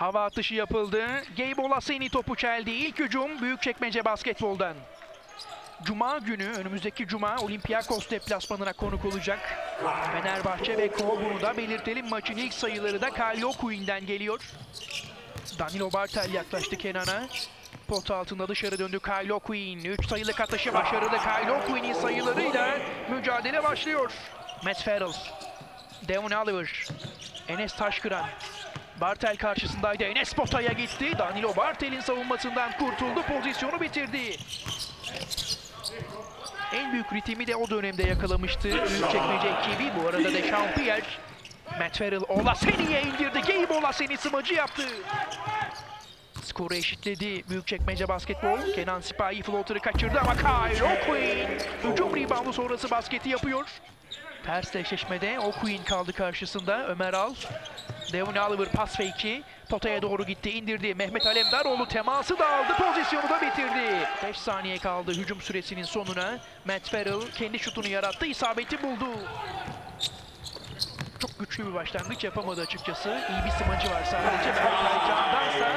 Hava atışı yapıldı. Gabe Olaseni topu çeldi. İlk hücum Büyükçekmece basketboldan. Cuma günü, önümüzdeki Cuma Olympiakos deplasmanına konuk olacak. Fenerbahçe ve Kol bunu da belirtelim. Maçın ilk sayıları da Kalyo Queen'den geliyor. Danilo Bartel yaklaştı Kenan'a. Pot altında dışarı döndü Queen. 3 sayılık atışı başarılı Kylo Queen'in sayılarıyla mücadele başlıyor. Matt Farrell. Devon Oliver. Enes Taşkıran. Bartel karşısındaydı. Enes potaya gitti. Danilo Bartel'in savunmasından kurtuldu. Pozisyonu bitirdi. En büyük ritmi de o dönemde yakalamıştı. Büyükçekmece ekibi. Bu arada de Jean-Pierre. Matt Farrell Olaseni'ye indirdi. Gabe Olaseni smacı yaptı. Skoru eşitledi. Büyükçekmece basketbol. Kenan Sipahi floater'ı kaçırdı ama Kyle O'Quinn hücum reboundu sonrası basketi yapıyor. Ters eşleşmede O'Quinn kaldı karşısında. Ömer Al. Devon Oliver pas fake'i. Potaya doğru gitti, indirdi. Mehmet Alemdaroğlu teması da aldı, pozisyonu da bitirdi. 5 saniye kaldı hücum süresinin sonuna. Matt Farrell kendi şutunu yarattı, isabeti buldu. Çok güçlü bir başlangıç yapamadı açıkçası. İyi bir smacı var sadece. Berkay Can'dansa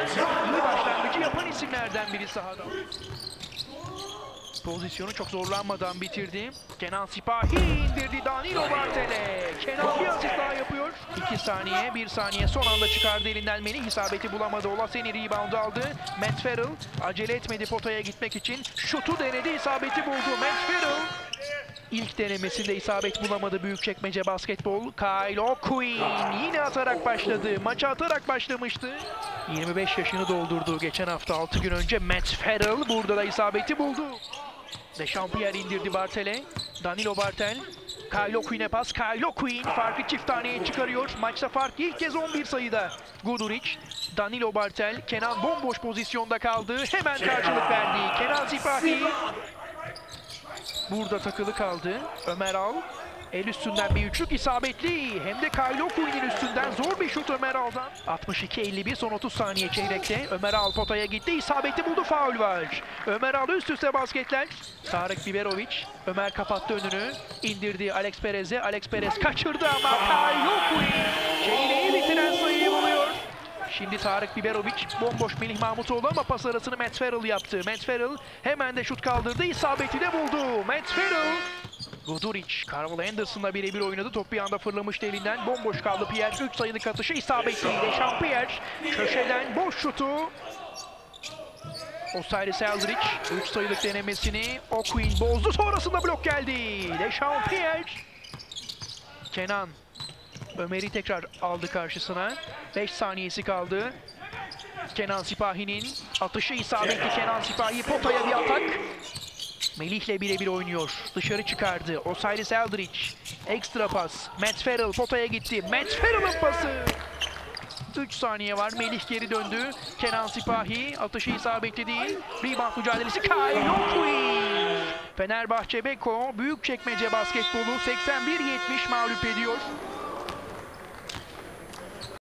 iyi başlangıcı yapan isimlerden biri sahada. Pozisyonu çok zorlanmadan bitirdi. Kenan Sipahi indirdi Danilo Bartel'e. Kenan bir asist daha yapıyor. 2 saniye, 1 saniye son anda çıkardı elinden Melih. isabeti bulamadı. Olaseni rebound aldı. Matt Farrell acele etmedi potaya gitmek için. Şutu denedi, isabeti buldu. Matt Farrell İlk denemesinde isabet bulamadı Büyükçekmece basketbol. Kyle O'Quinn yine atarak başladı. Maça atarak başlamıştı. 25 yaşını doldurdu geçen hafta 6 gün önce Matt Farrell burada da isabeti buldu. Dechampierre indirdi Bartel'e. Danilo Bartel. Kyle O'Quinn'e pas. Kyle O'Quinn farkı çift taneye çıkarıyor. Maçta fark ilk kez 11 sayıda. Guduric, Danilo Bartel, Kenan bomboş pozisyonda kaldı. Hemen karşılık verdi. Kenan Sipahi Burada takılı kaldı. Ömer Al. El üstünden bir üçlük isabetli. Hem de Kyle O'Quinn'in üstünden zor bir şut Ömer Al'dan. 62-51 son 30 saniye çeyrekte. Ömer Al potaya gitti. İsabeti buldu. Faul var. Ömer Al üst üste basketler. Tarık Biberovic. Ömer kapattı önünü. indirdi Alex Perez'e. Alex Perez kaçırdı ama Kyle O'Quinn çeyreği bitiren sayıyı buluyor. Şimdi Tarık Biberovic bomboş Melih Mahmutoğlu ama pas arasını Matt Farrell yaptı. Matt Farrell hemen de şut kaldırdı. isabeti de buldu. Matt Farrell Guduric, Carvel Anderson'la birebir oynadı. Top bir anda fırlamıştı elinden. Bomboş kaldı Pierre. 3 sayılık atışı isabetliydi. Jean-Pierre köşeden boş şutu. Osiris Eldridge 3 sayılık denemesini O'Quinn bozdu. Sonrasında blok geldi. Dechampierre. Kenan Ömer'i tekrar aldı karşısına. 5 saniyesi kaldı. Kenan Sipahi'nin atışı isabetli. Kenan Sipahi potaya bir atak. Melih'le birebir oynuyor. Dışarı çıkardı. Osiris Eldridge. Ekstra pas. Matt Farrell potaya gitti. Matt Farrell'ın pası. 3 saniye var. Melih geri döndü. Kenan Sipahi atışı isabetli değil. Rebound mücadelesi Kyle. Fenerbahçe Beko Büyükçekmece basketbolu 81-70 mağlup ediyor.